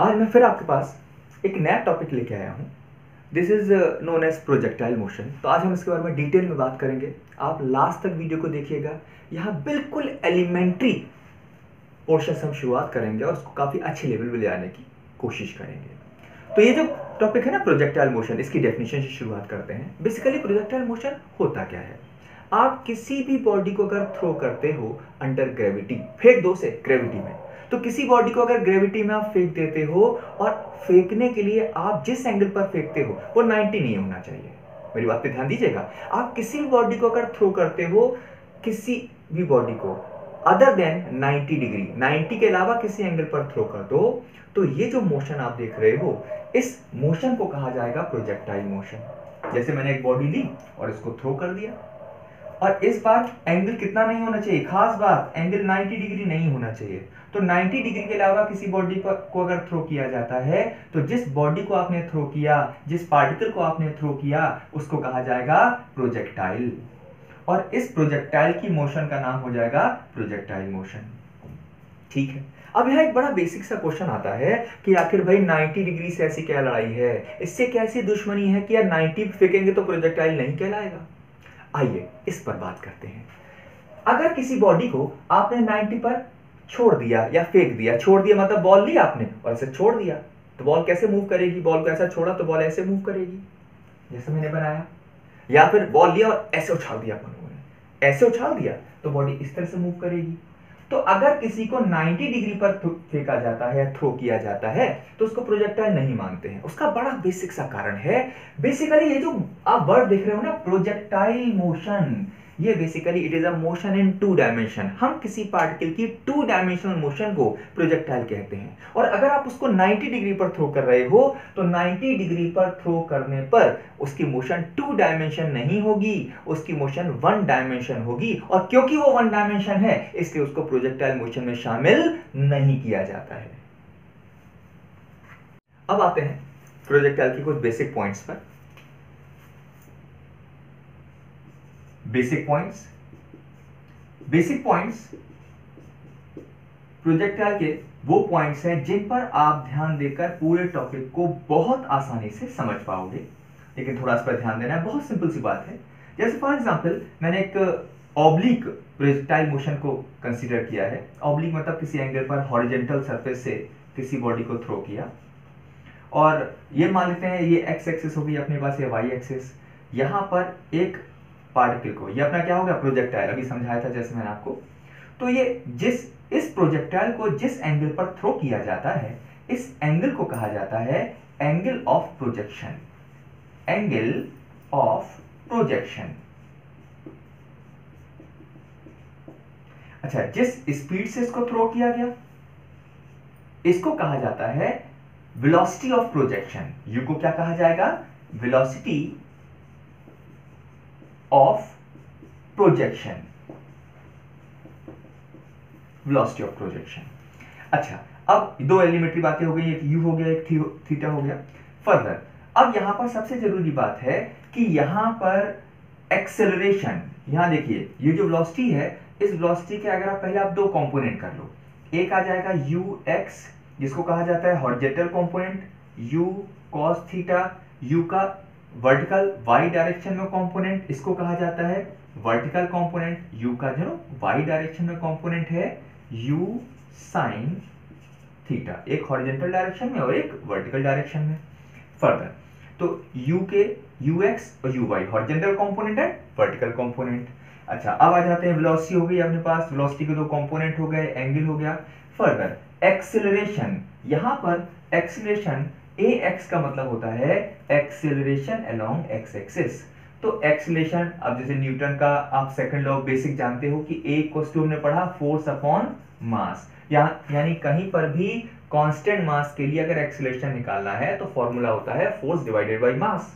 आज मैं फिर आपके पास एक नया टॉपिक लेके आया हूँ। This is known as projectile motion तो आज हम इसके बारे में डिटेल में बात करेंगे। आप लास्ट तक वीडियो को देखिएगा। यहाँ बिल्कुल एलिमेंट्री पोर्शन से हम शुरुआत करेंगे और उसको काफ़ी अच्छे लेवल पे ले आने की कोशिश करेंगे। तो ये जो टॉपिक है ना प्रोजेक्टाइल मोशन इसकी डेफिनेशन से शुरुआत करते हैं। बेसिकली प्रोजेक्टाइल मोशन होता क्या है? आप किसी भी बॉडी को अगर थ्रो करते हो अंडर ग्रेविटी फेंक दो से ग्रेविटी में। तो किसी बॉडी को अगर ग्रेविटी में आप फेंक देते हो और फेंकने के लिए आप जिस एंगल पर फेंकते हो, वो 90 नहीं होना चाहिए। मेरी बात पे ध्यान दीजिएगा। आप किसी भी बॉडी को अगर थ्रो करते हो, किसी भी बॉडी को अदर देन 90 डिग्री 90 के अलावा किसी एंगल पर थ्रो कर दो तो ये जो मोशन आप देख रहे हो, इस मोशन को कहा जाएगा प्रोजेक्टाइल मोशन जैसे मैंने एक बॉडी ली और इसको थ्रो कर दिया। और इस बार एंगल कितना नहीं होना चाहिए? खास बात एंगल 90 डिग्री नहीं होना चाहिए। तो 90 डिग्री के अलावा किसी बॉडी को अगर थ्रो किया जाता है तो जिस बॉडी को आपने थ्रो किया, जिस पार्टिकल को आपने थ्रो किया, उसको कहा जाएगा प्रोजेक्टाइल और इस प्रोजेक्टाइल की मोशन का नाम हो जाएगा प्रोजेक्टाइल मोशन ठीक है? अब यह एक बड़ा बेसिक सा क्वेश्चन आता है कि आखिर भाई 90 डिग्री से ऐसी क्या लड़ाई है? इससे कैसी दुश्मनी है कि यार 90 फेंकेंगे तो प्रोजेक्टाइल नहीं कहलाएगा? आइए, इस पर बात करते हैं। अगर किसी बॉडी को आपने 90 पर छोड़ दिया या फेंक दिया, छोड़ दिया मतलब बॉल ली आपने और ऐसे छोड़ दिया तो बॉल कैसे मूव करेगी? बॉल को ऐसा छोड़ा तो बॉल ऐसे मूव करेगी, जैसे मैंने बनाया। या फिर बॉल लिया और ऐसे उछाल दिया ऐसे उछाल दिया तो बॉडी इस तरह से मूव करेगी। तो अगर किसी को 90 डिग्री पर फेंका जाता है थ्रो किया जाता है तो उसको प्रोजेक्टाइल नहीं मानते हैं। उसका बड़ा बेसिक सा कारण है। बेसिकली ये जो आप वर्ड देख रहे हो ना, प्रोजेक्टाइल मोशन ये basically it is a motion in two dimension हम किसी पार्टिकल की टू डायमेंशनल मोशन को प्रोजेक्टाइल कहते हैं। और अगर आप उसको 90 डिग्री पर थ्रो कर रहे हो तो 90 डिग्री पर थ्रो करने पर उसकी मोशन टू डायमेंशन नहीं होगी, उसकी मोशन वन डायमेंशन होगी। और क्योंकि वो वन डायमेंशन है, इसलिए उसको प्रोजेक्टाइल मोशन में शामिल नहीं किया जाता है। अब आते हैं प्रोजेक्टाइल की कुछ बेसिक पॉइंट्स पर। Basic points basic points projectile के वो पॉइंट्स हैं जिन पर आप ध्यान देकर पूरे टॉपिक को बहुत आसानी से समझ पाओगे। लेकिन थोड़ा इस पर ध्यान देना है, बहुत सिंपल सी बात है। जैसे फॉर एग्जांपल मैंने एक ऑब्लिक प्रोजेक्टाइल मोशन को कंसीडर किया है। ऑब्लिक मतलब किसी एंगल पर हॉरिजेंटल सरफेस से किसी बॉडी को थ्रो किया। और ये मान लेते हैं ये एक्स एक्सेस होगी अपने पास, ये वाई एक्सिस यहाँ पर एक पार्टिकल को। ये अपना क्या होगा प्रोजेक्टाइल। अभी समझाया था जैसे मैंने आपको। तो ये जिस, इस प्रोजेक्टाइल को जिस एंगल पर थ्रो किया जाता है, इस एंगल को कहा जाता है angle of projection. Angle of projection. अच्छा जिस स्पीड से इसको थ्रो किया गया, इसको कहा जाता है वेलोसिटी ऑफ़ प्रोजेक्शन यू को क्या कहा जाएगा? Velocity of projection velocity of projection अच्छा अब दो एलिमेंट्री बातें हो गई, एक यू हो गया, एक थीटा हो गया। फर्दर अब यहाँ पर सबसे ज़रूरी बात है कि यहाँ पर एक्सेलरेशन यहाँ देखिए, ये जो वेलोसिटी है, इस वेलोसिटी के अगर आप पहले आप दो कंपोनेंट कर लो। एक आ जाएगा यू एक्स जिसको कहा जाता है horizontal component u cos theta u का वर्टिकल वाई डायरेक्शन में कंपोनेंट इसको कहा जाता है। वर्टिकल कंपोनेंट यू का जो वाई डायरेक्शन में कंपोनेंट है यू साइन थीटा एक हॉरिजेंटल डायरेक्शन में और एक वर्टिकल डायरेक्शन में। फर्दर तो u के ux और uy हॉरिजेंटल कंपोनेंट है वर्टिकल कंपोनेंट अच्छा अब आ जाते हैं वेलोसिटी हो गई अपने पास। वेलोसिटी के दो कंपोनेंट हो गए एंगल हो गया। फर्दर एक्सेलरेशन यहाँ पर एक्सेलरेशन ए एक्स का मतलब होता है एक्सेलरेशन अलोंग एक्स एक्सिस। तो एक्सेलरेशन, अब जैसे न्यूटन का आप सेकंड लॉ बेसिक जानते हो कि ए टू हमने पढ़ा फोर्स अपॉन मास यानी कहीं पर भी कांस्टेंट मास के लिए अगर एक्सेलरेशन निकालना है तो फॉर्मूला होता है फोर्स डिवाइडेड बाय मास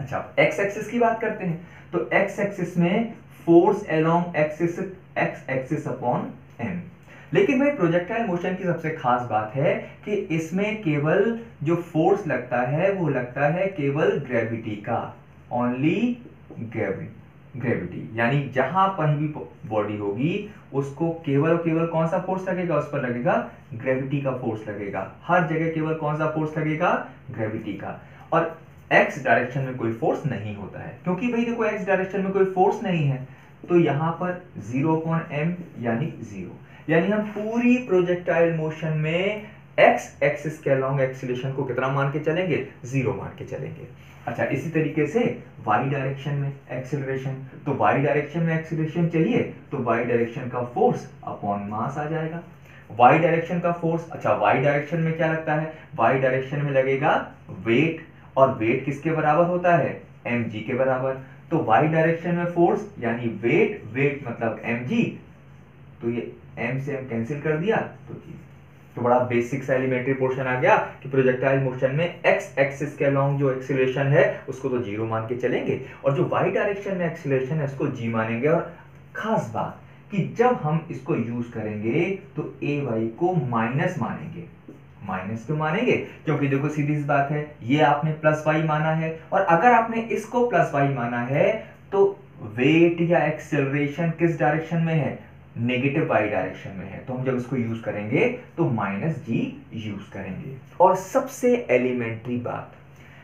अच्छा एक्स एक्सिस की बात करते हैं। तो एक्स एक्सिस में force along axis X axis upon M लेकिन भाई प्रोजेक्टाइल मोशन की सबसे खास बात है कि इसमें केवल जो फोर्स लगता है, वो लगता है केवल ग्रेविटी का। ओनली ग्रेविटी ग्रेविटी यानी जहाँ कहीं भी बॉडी होगी, उसको केवल केवल कौन सा फोर्स लगेगा? उस पर लगेगा ग्रेविटी का फोर्स लगेगा। हर जगह केवल कौन सा फोर्स लगेगा? ग्रेविटी का। और एक्स डायरेक्शन में कोई फोर्स नहीं होता है। क्योंकि भाई, देखो एक्स डायरेक्शन में कोई फोर्स नहीं है। तो यहाँ पर ज़ीरो अपॉन एम यानी ज़ीरो यानी हम पूरी प्रोजेक्टाइल मोशन में एक्स एक्सिस के अलोंग एक्सीलेशन को कितना मान के चलेंगे? ज़ीरो मान के चलेंगे। अच्छा इसी तरीके से वाई डायरेक्शन में एक्सिलरेशन तो वाई डायरेक्शन में एक्सिलरेशन चाहिए तो वाई डायरेक्शन का फोर्स अपॉन मास आ जाएगा। वाई डायरेक्शन का फोर्स अच्छा वाई डायरेक्शन में क्या लगता है? वाई डायरेक्शन में लगेगा वेट और वेट किसके बराबर होता है? एम के बराबर। तो वाई डायरेक्शन में फोर्स यानी वेट वेट मतलब एम तो ये एम से एम कैंसिल कर दिया तो तो बड़ा बेसिक सा एलिमेंट्री पोर्शन आ गया कि प्रोजेक्टाइल मोशन में एक्स एक्सिस के अलोंग जो एक्सीलरेशन है, उसको तो ज़ीरो मान के चलेंगे और जो वाई डायरेक्शन में एक्सीलरेशन है, उसको जी मानेंगे। और खास बात कि जब हम इसको यूज़ करेंगे तो ए वाई को माइनस मानेंगे। माइनस क्यों मानेंगे? क्योंकि देखो सीधी सी बात है, ये आपने प्लस वाई माना है और अगर आपने इसको प्लस वाई माना है तो वेट या एक्सेलरेशन किस डायरेक्शन में है? नेगेटिव वाई डायरेक्शन में है तो हम जब इसको यूज़ करेंगे तो माइनस जी यूज़ करेंगे। और सबसे एलिमेंट्री बात,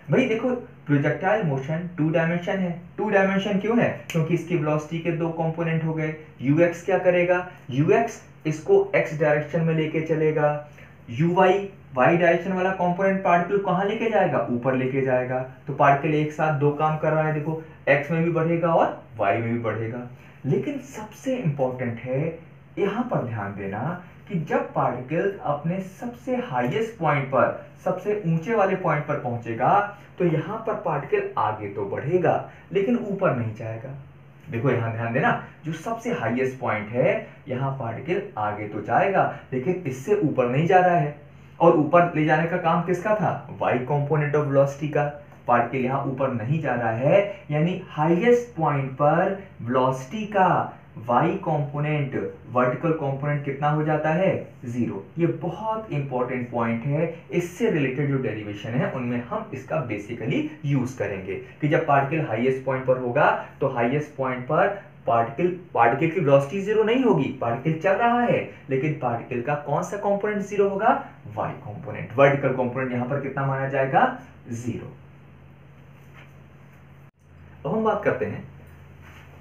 भाई देखो प्रोजेक्टाइल मोशन टू डायमेंशन है। टू डायमेंशन क्यों है? क्योंकि इसकी वेलोसिटी के दो कंपोनेंट हो गए। यूएक्स क्या करेगा? यूएक्स इसको एक्स डायरेक्शन में लेके चलेगा। यू वाई वाई डायरेक्शन वाला कंपोनेंट पार्टिकल कहाँ लेके जाएगा? ऊपर लेके जाएगा। तो पार्टिकल एक साथ दो काम कर रहा है, देखो एक्स में भी बढ़ेगा और वाई में भी बढ़ेगा। लेकिन सबसे इंपॉर्टेंट है, यहाँ पर ध्यान देना कि जब पार्टिकल अपने सबसे हाईएस्ट पॉइंट पर, सबसे ऊँचे वाले पॉइंट पर पहुंचेगा तो यहाँ पर पार्टिकल आगे तो बढ़ेगा, लेकिन ऊपर नहीं जाएगा। देखो यहाँ ध्यान देना, जो सबसे हाईएस्ट पॉइंट है, यहाँ पार्टिकल आगे तो जाएगा, लेकिन इससे ऊपर नहीं जा रहा है। और ऊपर ले जाने का काम किसका था? वाई कॉम्पोनेंट ऑफ़ वेलोसिटी का। पार्टिकल यहाँ ऊपर नहीं जा रहा है, यानी हाईएस्ट पॉइंट पर वेलोसिटी का वाई कंपोनेंट वर्टिकल कंपोनेंट कितना हो जाता है? ज़ीरो ये बहुत इंपॉर्टेंट पॉइंट है। इससे रिलेटेड जो डेरिवेशन है, उनमें हम इसका बेसिकली यूज़ करेंगे। कि जब पार्टिकल हाईएस्ट पॉइंट पर होगा तो हाईएस्ट पॉइंट पर पार्टिकल पार्टिकल की वेलोसिटी ज़ीरो नहीं होगी। पार्टिकल चल रहा है, लेकिन पार्टिकल का कौन सा कंपोनेंट ज़ीरो होगा? वाई कंपोनेंट वर्टिकल कंपोनेंट यहाँ पर कितना माना जाएगा? ज़ीरो अब हम बात करते हैं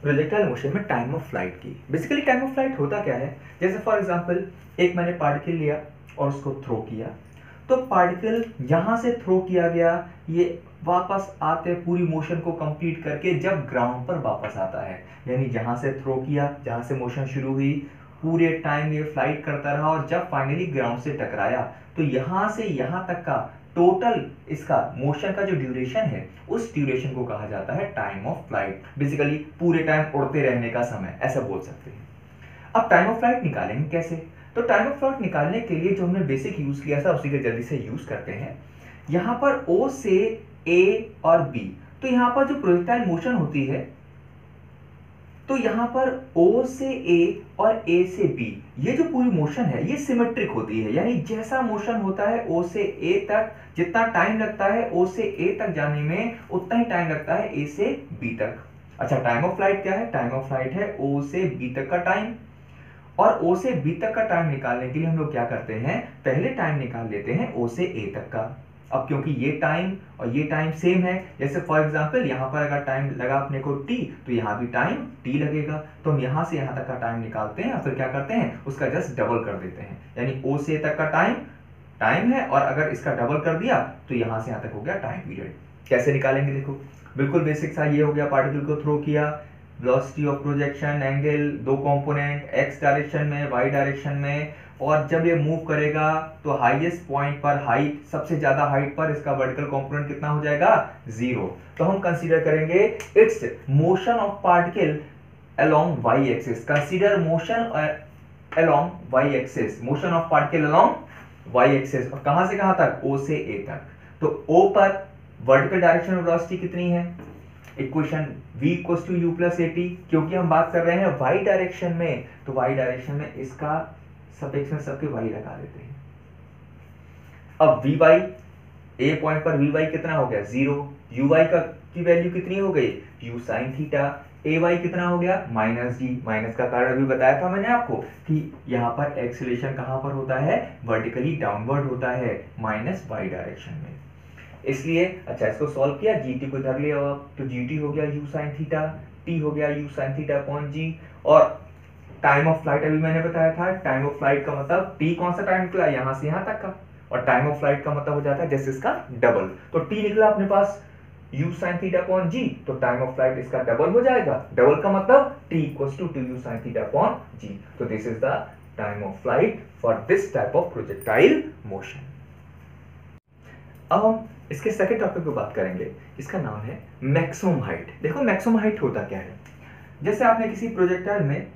प्रोजेक्टाइल मोशन में टाइम ऑफ़ फ़्लाइट की। बेसिकली टाइम ऑफ़ फ़्लाइट होता क्या है? जैसे फॉर एग्जांपल एक मैंने पार्टिकल लिया और उसको थ्रो किया। तो पार्टिकल यहाँ से थ्रो किया गया, ये वापस आते पूरी मोशन को कंप्लीट करके जब ग्राउंड पर वापस आता है। यानी जहाँ से थ्रो किया, जहाँ से मोशन शुरू हुई, पूरे टाइम ये फ़्लाइट करता रहा और जब फाइनली ग्राउंड से टकराया तो यहाँ से यहाँ तक का टोटल इसका मोशन का जो ड्यूरेशन है, उस ड्यूरेशन को कहा जाता है टाइम ऑफ़ फ़्लाइट बेसिकली पूरे टाइम उड़ते रहने का समय, ऐसा बोल सकते हैं। अब टाइम ऑफ़ फ़्लाइट निकालेंगे कैसे? तो टाइम ऑफ़ फ़्लाइट निकालने के लिए जो हमने बेसिक यूज़ किया था, उसी के जल्दी से यूज़ करते हैं। यहाँ पर ओ से ए और बी तो यहाँ पर जो प्रोजेक्टाइल मोशन होती है तो यहाँ पर O से A और A से B, ये जो पूरी मोशन है, ये सिमेट्रिक होती है। यानी जैसा मोशन होता है O से A तक, जितना टाइम लगता है O से A तक जाने में, उतना ही टाइम लगता है A से B तक। अच्छा टाइम ऑफ़ फ़्लाइट क्या है? टाइम ऑफ़ फ़्लाइट है O से B तक का टाइम और O से B तक का टाइम निकालने के लिए हम लोग क्या करते हैं? पहले टाइम निकाल लेते हैं O से A तक का। अब क्योंकि ये टाइम और ये टाइम सेम है, जैसे फॉर एग्ज़ाम्पल यहाँ पर अगर टाइम लगा अपने को टी तो यहाँ भी टाइम टी लगेगा। तो हम यहाँ से यहाँ तक का टाइम निकालते हैं और फिर क्या करते हैं, उसका जस्ट डबल कर देते हैं। यानी ओ से तक का टाइम टाइम है और अगर इसका डबल कर दिया तो यहाँ से यहाँ तक हो गया टाइम पीरियड कैसे निकालेंगे देखो? बिल्कुल बेसिक सा ये हो गया पार्टिकल को थ्रो किया। वेलोसिटी ऑफ़ प्रोजेक्शन एंगल दो कंपोनेंट एक्स डायरेक्शन में वाई डायरेक्शन में, और जब ये मूव करेगा तो हाईएस्ट पॉइंट पर हाइट सबसे ज़्यादा हाइट पर इसका वर्टिकल कंपोनेंट कितना हो जाएगा? ज़ीरो तो हम कंसीडर करेंगे its motion of particle along y axis consider motion along y axis motion of particle along y axis और कहाँ से कहाँ तक? ओ से ए तक. तो ओ पर वर्टिकल डायरेक्शन वेलोसिटी कितनी है? Equation v equals to u plus a क्योंकि हम बात कर रहे हैं y डायरेक्शन में तो y डायरेक्शन में इसका सपेक्स में सबके वाई लगा देते हैं। अब वी वाई ए पॉइंट पर वी वाई कितना हो गया? ज़ीरो यू वाई का की वैल्यू कितनी हो गई? U sine theta a y कितना हो गया? माइनस जी माइनस का कारण अभी बताया था मैंने आपको कि यहाँ पर एक्सीलेशन कहाँ पर होता है? वर्टिकली डाउनवर्ड होता है। माइनस वाई डायरेक्शन में। इसलिए अच्छा इसको सॉल्व किया जी टी को इधर ले आओ तो जी टी हो गया यू साइन थीटा टी हो गया u sine theta upon g और टाइम ऑफ़ फ़्लाइट अभी मैंने बताया था टाइम ऑफ़ फ़्लाइट का मतलब टी कौन सा टाइम निकला? यहाँ से यहाँ तक का। और टाइम ऑफ़ फ़्लाइट का मतलब हो जाता है जैसे इसका डबल तो टी निकला अपने पास, u sin theta upon g तो टाइम ऑफ़ फ़्लाइट इसका डबल हो जाएगा। डबल का मतलब t equals to 2u sin theta upon g तो this is the time of flight for this type of projectile motion अब हम इसके सेकंड टॉपिक पे बात करेंगे। इसका नाम है मैक्सिमम हाइट देखो मैक्सिमम हाइट होता क्या है? जैसे आपने किसी प्रोजेक्टाइल में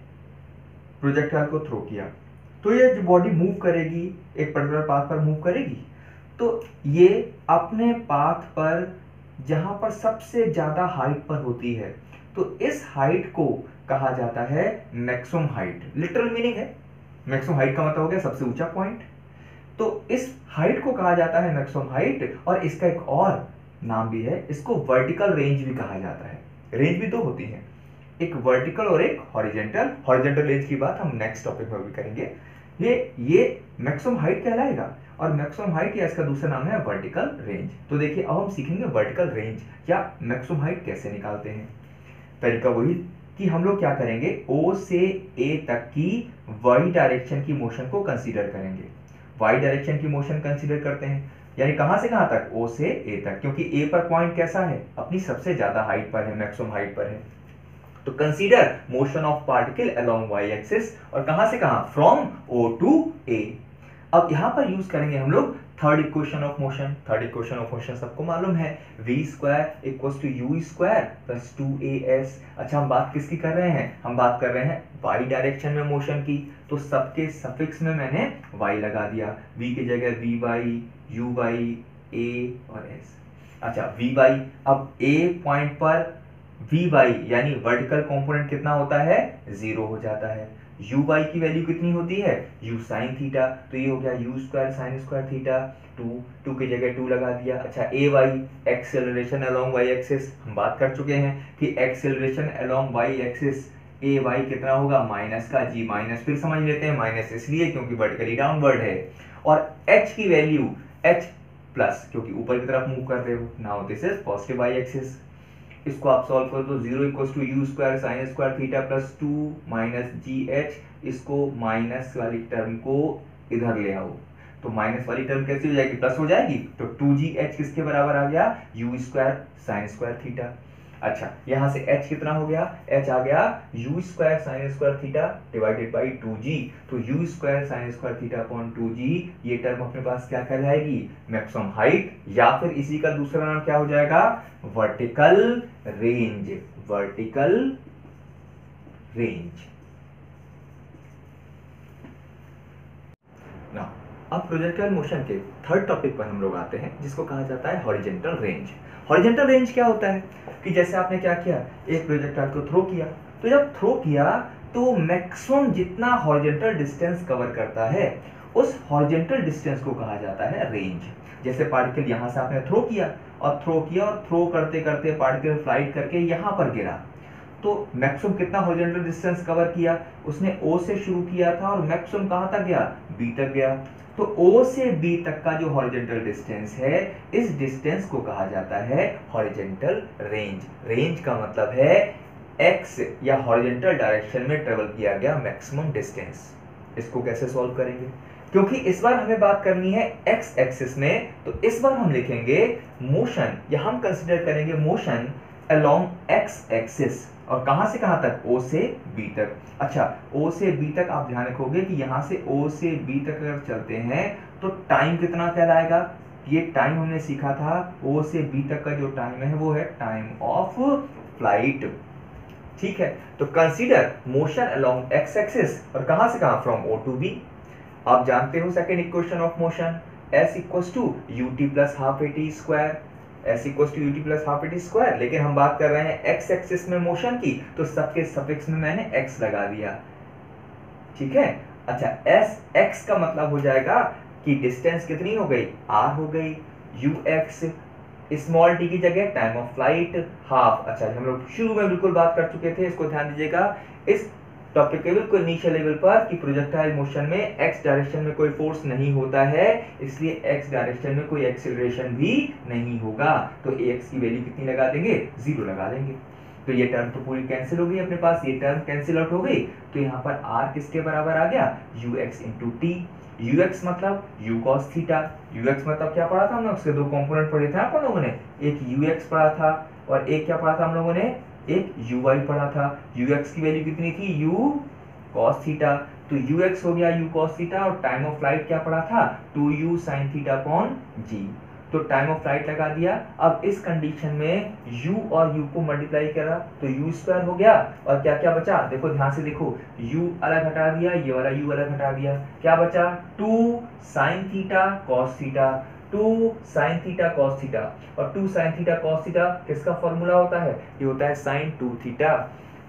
प्रोजेक्टाइल को थ्रो किया तो ये जो बॉडी मूव करेगी, एक पर्टिकुलर पाथ पर मूव करेगी तो ये अपने पाथ पर, जहाँ पर सबसे ज़्यादा हाइट पर होती है तो इस हाइट को कहा जाता है मैक्सिमम हाइट लिटरल मीनिंग है। मैक्सिमम हाइट का मतलब हो गया सबसे ऊँचा पॉइंट तो इस हाइट को कहा जाता है मैक्सिमम हाइट और इसका एक और नाम भी है, इसको वर्टिकल रेंज भी कहा जाता है। रेंज भी दो होती है। एक वर्टिकल और एक हॉरिजेंटल हॉरिजेंटल रेंज की बात हम नेक्स्ट टॉपिक में भी करेंगे। ये ये मैक्सिमम हाइट कहलाएगा और मैक्सिमम हाइट या इसका दूसरा नाम है वर्टिकल रेंज तो देखिए, अब हम सीखेंगे वर्टिकल रेंज या मैक्सिमम हाइट कैसे निकालते हैं। तरीका वही कि हम लोग क्या करेंगे? ओ से ए तक की वाई डायरेक्शन की मोशन को कंसीडर करेंगे। वाई डायरेक्शन की मोशन कंसिडर करते हैं। यानी कहाँ से कहाँ तक? ओ से ए तक। क्योंकि ए पर पॉइंट कैसा है? अपनी सबसे ज़्यादा हाइट पर है मैक्सिमम हाइट पर है। तो consider motion of particle along y axis और कहाँ से कहाँ? फ्रॉम ओ टू ए अब यहाँ पर यूज़ करेंगे हम लोग third equation of motion third equation of motion सबको मालूम है. V square equals to u square plus two a s अच्छा हम बात किसकी कर रहे हैं? हम बात कर रहे हैं y डायरेक्शन में मोशन की. तो सबके सफिक्स में मैंने y लगा दिया. V की जगह v y u y a और s. अच्छा वी वाई अब a पॉइंट पर वी वाई यानी वर्टिकल कंपोनेंट कितना होता है? ज़ीरो हो जाता है. यू वाई की वैल्यू कितनी होती है? यू साइन थीटा तो ये हो गया u square sine square theta two two की जगह टू लगा दिया। अच्छा a y acceleration along y axis हम बात कर चुके हैं कि acceleration along y axis a y कितना होगा? माइनस का जी माइनस फिर समझ लेते हैं माइनस इसलिए क्योंकि वर्टिकली डाउनवर्ड है। और एच की वैल्यू एच प्लस क्योंकि ऊपर की तरफ़ मूव कर रहे हो। Now this is positive y axis इसको आप सॉल्व करो तो zero equal to u square sine square theta plus two minus g h इसको माइनस वाली टर्म को इधर ले आओ। तो माइनस वाली टर्म कैसी हो जाएगी? प्लस हो जाएगी? तो टू जी एच किसके बराबर आ गया? U square sine square theta अच्छा यहाँ से h कितना हो गया? h आ गया u square sine square theta divided by two g तो u square sine square theta upon two g ये टर्म अपने पास क्या कहलाएगी मैक्सिमम हाइट या फिर इसी का दूसरा नाम क्या हो जाएगा? वर्टिकल रेंज वर्टिकल रेंज ना अब प्रोजेक्टाइल मोशन के थर्ड टॉपिक पर हम लोग आते हैं, जिसको कहा जाता है हॉरिजेंटल रेंज हॉरिजेंटल रेंज क्या होता है? कि जैसे आपने क्या किया? एक प्रोजेक्टाइल को थ्रो किया। तो जब थ्रो किया तो मैक्सिमम जितना हॉरिजेंटल डिस्टेंस कवर करता है, उस हॉरिजेंटल डिस्टेंस को कहा जाता है रेंज जैसे पार्टिकल यहाँ से आपने थ्रो किया और थ्रो किया और थ्रो करते करते पार्टिकल फ़्लाइट करके यहाँ पर गिरा। तो मैक्सिमम कितना हॉरिजॉन्टल डिस्टेंस कवर किया? उसने ओ से शुरू किया था और मैक्सिमम कहाँ तक गया? बी तक गया। तो O से B तक का जो हॉरिजेंटल डिस्टेंस है, इस डिस्टेंस को कहा जाता है हॉरिजेंटल रेंज रेंज का मतलब है x या हॉरिजेंटल डायरेक्शन में ट्रेवल किया गया मैक्सिमम डिस्टेंस इसको कैसे सॉल्व करेंगे? क्योंकि इस बार हमें बात करनी है x एक्सिस में तो इस बार हम लिखेंगे मोशन या हम कंसिडर करेंगे मोशन अलोंग x एक्सिस और कहाँ से कहाँ तक? O से B तक। अच्छा O से B तक आप ध्यान रखोगे कि यहाँ से O से B तक अगर चलते हैं तो टाइम कितना कहलाएगा? ये टाइम हमने सीखा था, O से B तक का जो टाइम है, वो है टाइम ऑफ़ फ़्लाइट ठीक है? तो consider motion along x axis और कहाँ से कहाँ? फ्रॉम ओ टू बी आप जानते हो second equation of motion s equals to u t plus half a t square s equals to u t plus half it square लेकिन हम बात कर रहे हैं एक्स एक्सिस में मोशन की तो सबके सफिक्स में मैंने एक्स लगा दिया। ठीक है? अच्छा एस एक्स का मतलब हो जाएगा कि डिस्टेंस कितनी हो गई? आर हो गई। यू एक्स स्मॉल टी की जगह टाइम ऑफ़ फ़्लाइट हाफ़ अच्छा हम लोग शुरू में बिल्कुल बात कर चुके थे, इसको ध्यान दीजिएगा। इस टॉपिक के नीचे लेवल पर कि प्रोजेक्टाइल मोशन में एक्स डायरेक्शन में कोई फोर्स नहीं होता है, इसलिए एक्स डायरेक्शन में कोई एक्सिलरेशन भी नहीं होगा। तो एक्स की वैल्यू कितनी लगा देंगे? ज़ीरो लगा देंगे। तो ये टर्म तो पूरी कैंसिल हो गई अपने पास, ये टर्म कैंसिल आउट हो गई। तो यहाँ पर आर किसके बराबर आ गया? U x into t u x मतलब u cos theta u x मतलब क्या पढ़ा था हमने उसके दो कंपोनेंट पढ़े थे आप लोगों ने? एक यू एक्स पढ़ा था और एक क्या पढ़ा था हम लोगों ने? एक यू वाई पढ़ा था। यू एक्स की वैल्यू कितनी थी? यू कॉस थीटा तो यू एक्स हो गया यू कॉस थीटा और टाइम ऑफ़ फ़्लाइट क्या पढ़ा था? टू यू साइन थीटा कॉन जी तो टाइम ऑफ़ फ़्लाइट लगा दिया। अब इस कंडीशन में u और u को मल्टीप्लाई करा। तो u स्क्वायर हो गया और क्या क्या बचा? देखो, ध्यान से देखो। u अलग हटा दिया, ये वाला u अलग हटा दिया। क्या बचा? Two sine theta cos theta two sine theta cos theta और two sine theta cos theta किसका फॉर्मूला होता है? ये होता है साइन टू थीटा।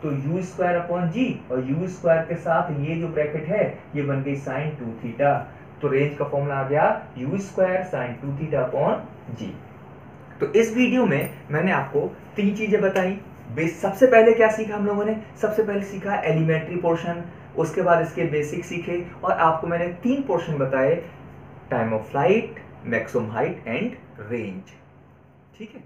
तो यू स्क्वायर अपॉन जी और यू स्क्वायर के साथ ये जो ब्रैकेट है, ये बन गई साइन टू थीटा। तो रेंज का फॉर्मूला आ गया u square sine two theta upon g तो इस वीडियो में मैंने आपको तीन चीज़ें बताई। बेस सबसे पहले क्या सीखा हम लोगों ने? सबसे पहले सीखा एलिमेंट्री पोर्शन उसके बाद इसके बेसिक सीखे और आपको मैंने तीन पोर्शन बताए। Time of flight maximum height and range ठीक है?